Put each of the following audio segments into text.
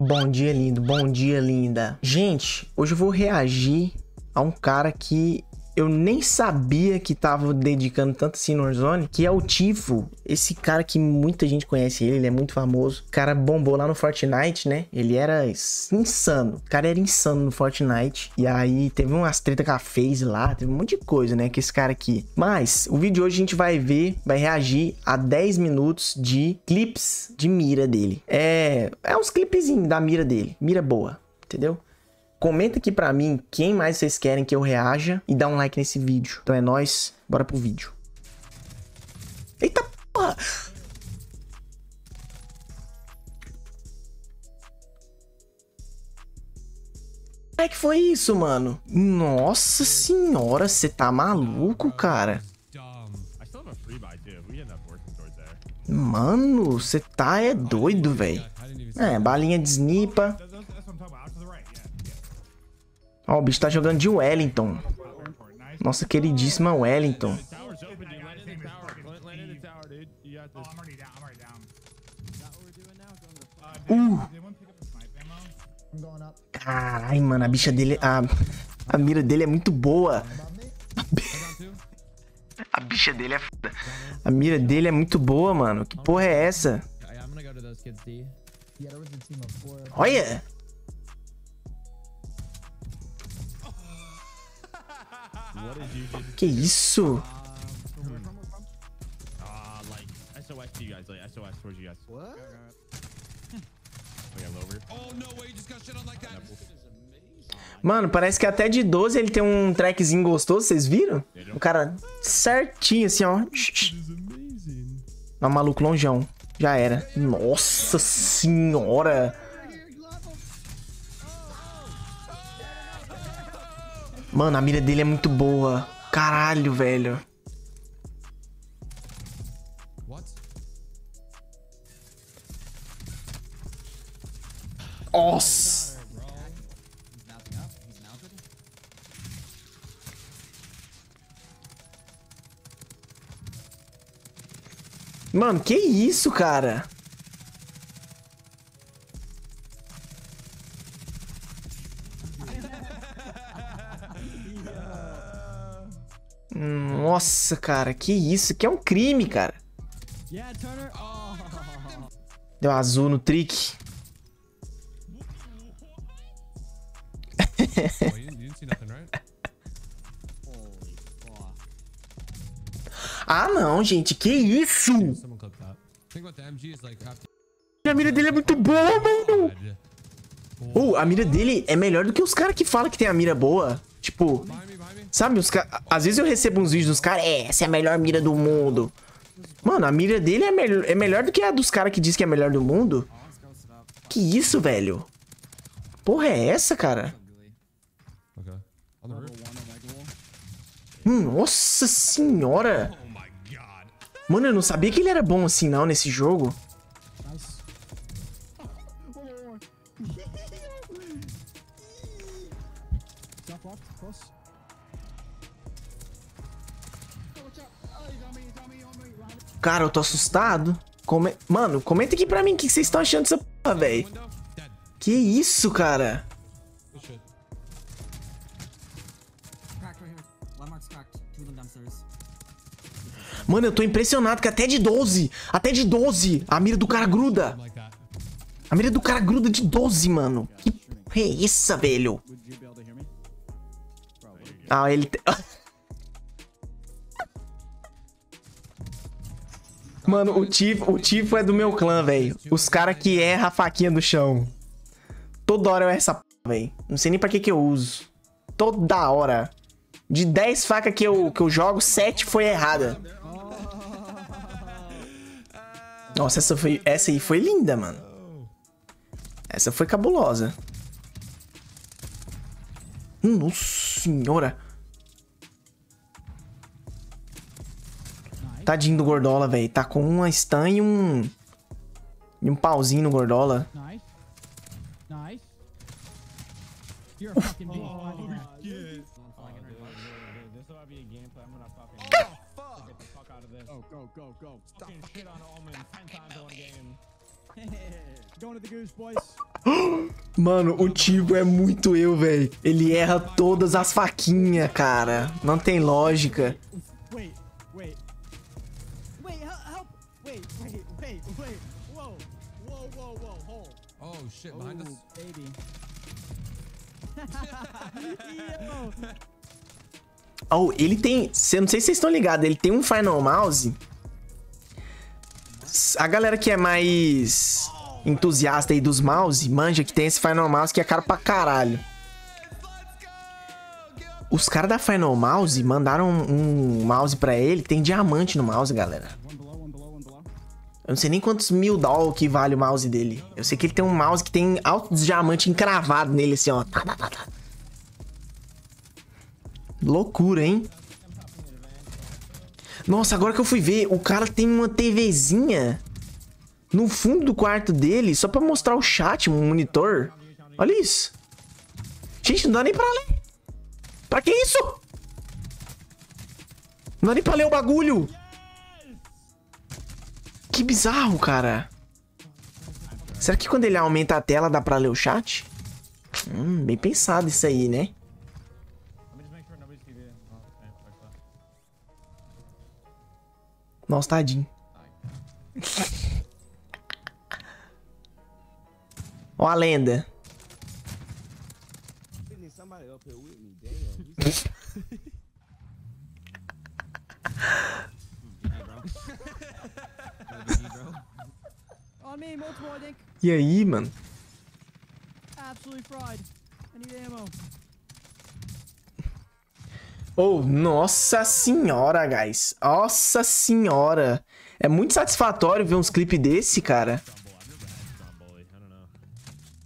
Bom dia, lindo. Bom dia, linda. Gente, hoje eu vou reagir a um cara que eu nem sabia que tava dedicando tanto assim no Warzone, que é o Tifo. Esse cara que muita gente conhece ele, ele é muito famoso. O cara bombou lá no Fortnite, né? Ele era insano. O cara era insano no Fortnite. E aí teve umas treta com a FaZe lá, teve um monte de coisa, né? Com esse cara aqui. Mas, o vídeo de hoje a gente vai ver, vai reagir a 10 minutos de clips de mira dele. É, é uns clipezinhos da mira dele. Mira boa, entendeu? Comenta aqui pra mim quem mais vocês querem que eu reaja e dá um like nesse vídeo. Então é nóis, bora pro vídeo. Eita porra! Como é que foi isso, mano? Nossa senhora, você tá maluco, cara? Mano, você tá é doido, velho. É, balinha de snipa. Ó, o bicho tá jogando de Wellington. Nossa queridíssima Wellington. Uh! Caralho, mano, a bicha dele... A, a mira dele é muito boa. A bicha dele é foda. A mira dele é muito boa, mano. Que porra é essa? Olha! Que isso? Mano, parece que até de 12 ele tem um trackzinho gostoso, vocês viram? O cara certinho assim, ó. Ó, maluco longeão. Já era. Nossa senhora. Mano, a mira dele é muito boa. Caralho, velho. Nossa. Mano, que isso, cara? Nossa, cara, que isso? Que é um crime, cara. Deu azul no trick. ah, não, gente, que isso? A mira dele é muito boa, mano. Uh, a mira dele é melhor do que os caras que falam que tem a mira boa. Tipo, Sabe, os caras. Às vezes eu recebo uns vídeos dos caras, é, essa é a melhor mira do mundo. Mano, a mira dele é, me é melhor do que a dos caras que diz que é a melhor do mundo. Que isso, velho? Porra é essa, cara? Nossa senhora! Mano, eu não sabia que ele era bom assim não nesse jogo. Cara, eu tô assustado. Come... Mano, comenta aqui pra mim o que vocês estão achando dessa porra, velho. Que isso, cara? Mano, eu tô impressionado que até de 12, até de 12, a mira do cara gruda. A mira do cara gruda de 12, mano. Que é essa, velho? Ah, ele... Mano, o Tifo, o Tifo é do meu clã, velho. Os caras que erram a faquinha do chão. Toda hora eu erro essa p, velho. Não sei nem pra que que eu uso. Toda hora. De 10 facas que eu, que eu jogo, 7 foi errada. Nossa, essa, foi, essa aí foi linda, mano. Essa foi cabulosa. Nossa senhora. Tadinho do Gordola, velho. Tá com uma stun e um... E um pauzinho no Gordola. Nice. Nice. You're a fucking beast. Oh, go, go, go. Stop. Fucking shit on Omen 10 times in one game. Going to the goose, boys. Mano, o Tibo é muito eu, velho. Ele erra todas as faquinhas, cara. Não tem lógica. Oh shit, behind us. Oh, baby. Oh, ele tem. cê- Não sei se vocês estão ligados, ele tem um Final Mouse. A galera que é mais entusiasta aí dos mouse, manja que tem esse Final Mouse que é caro pra caralho. Os caras da Final Mouse mandaram um mouse pra ele, tem diamante no mouse, galera. Eu não sei nem quantos mil dólares que vale o mouse dele. Eu sei que ele tem um mouse que tem altos diamante encravado nele, assim, ó. Tá, tá, tá, tá. Loucura, hein? Nossa, agora que eu fui ver, o cara tem uma TVzinha no fundo do quarto dele, só pra mostrar o chat, um monitor. Olha isso. Gente, não dá nem pra ler. Pra que isso? Não dá nem pra ler o bagulho. Que bizarro, cara. Será que quando ele aumenta a tela dá pra ler o chat? Hum, bem pensado isso aí, né? Nossa, tadinho. Ó a lenda. Need somebody up here with me. Damn. you- On me, multiple, I think. E aí, mano? Oh, nossa senhora, guys. Nossa senhora. É muito satisfatório ver uns clipes desse, cara.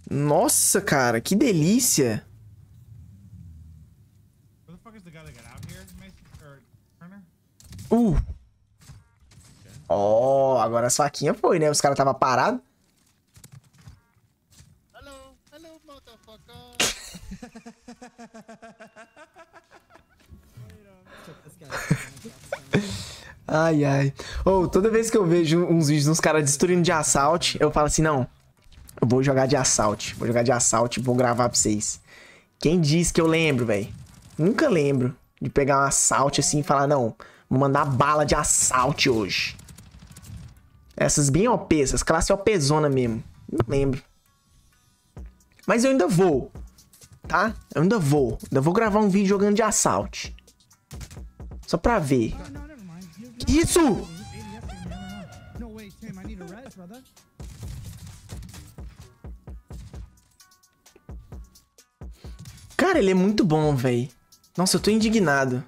Nossa, cara, que delícia. Uh. Ó, agora as faquinhas foi, né? Os caras tava parado. Hello, hello, motherfucker. Ai, ai. Ou toda vez que eu vejo uns vídeos dos caras destruindo de assalto, eu falo assim, não. Eu vou jogar de assalto. Vou jogar de assalto e vou gravar pra vocês. Quem diz que eu lembro, velho? Nunca lembro de pegar um assalto assim e falar, não, vou mandar bala de assalto hoje. Essas bem OP, essas classe OPzona mesmo. Não lembro. Mas eu ainda vou. Tá? Eu ainda vou. Ainda vou gravar um vídeo jogando de assalto. Só pra ver. Isso? Cara, ele é muito bom, véi. Nossa, eu tô indignado.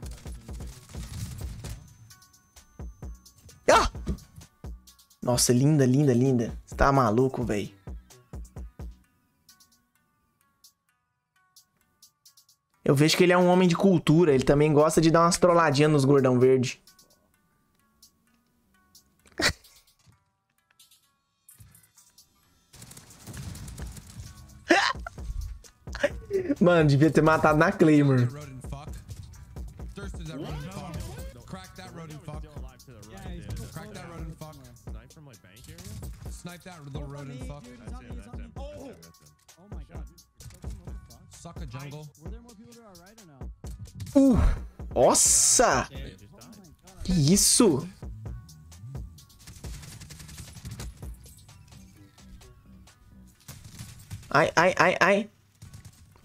Nossa, linda, linda, linda. Você tá maluco, véi. Eu vejo que ele é um homem de cultura. Ele também gosta de dar umas trolladinhas nos gordão verde. Mano, devia ter matado na Claymore. Crack that rodent fuck. Crack that rodent fuck. Snipe from like bank area? Snipe that little rodent fuck. Dude, That's it's on him, me, it's that's on him. me. That's him, that's him. Oh my god. Suck a jungle. Were there more people to our right or no? Uh, nossa! Died. Que isso? Ai, ai, ai, ai.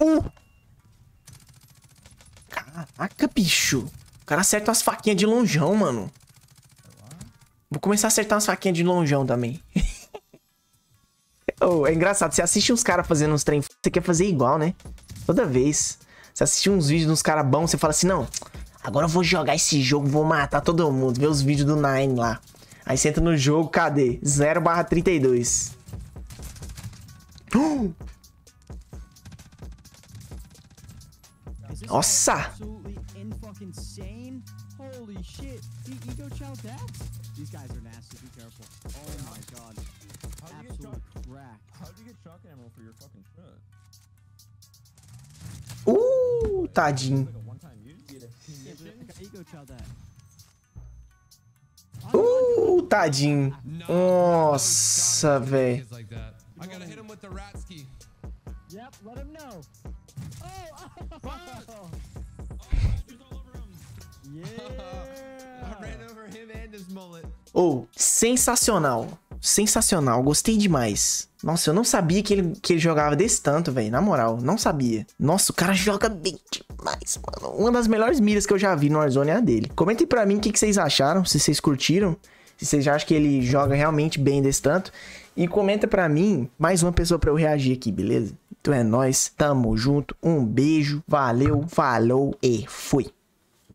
Uh! Caraca, bicho. O cara acerta umas faquinhas de lonjão, mano. Vou começar a acertar umas faquinhas de lonjão também. oh, é engraçado, você assiste uns caras fazendo uns trem, você quer fazer igual, né? Toda vez. Você assiste uns vídeos de uns caras bons, você fala assim, não, agora eu vou jogar esse jogo, vou matar todo mundo. Vê os vídeos do Nine lá. Aí você entra no jogo, cadê? 0 barra 32. Uh! Nossa! Holy shit. He ego chowed that? These guys are nasty. Be careful. Oh my god. Absolute crack. How do you get shotgun ammo for your fucking? Uh, tadinho. Get. Uh, tadinho. No. Nossa, velho. kids like that. I gotta hit him with the rat ski. Yep, let him know. Oh, oh. Ou, sensacional. Sensacional, gostei demais. Nossa, eu não sabia que ele, que ele jogava desse tanto, velho. Na moral, não sabia. Nossa, o cara joga bem demais, mano. Uma das melhores miras que eu já vi no Warzone é a dele. Comentem pra mim o que, que vocês acharam, se vocês curtiram. Se vocês acham que ele joga realmente bem desse tanto. E comenta pra mim mais uma pessoa pra eu reagir aqui, beleza? Então é nóis, tamo junto, um beijo, valeu, falou e fui.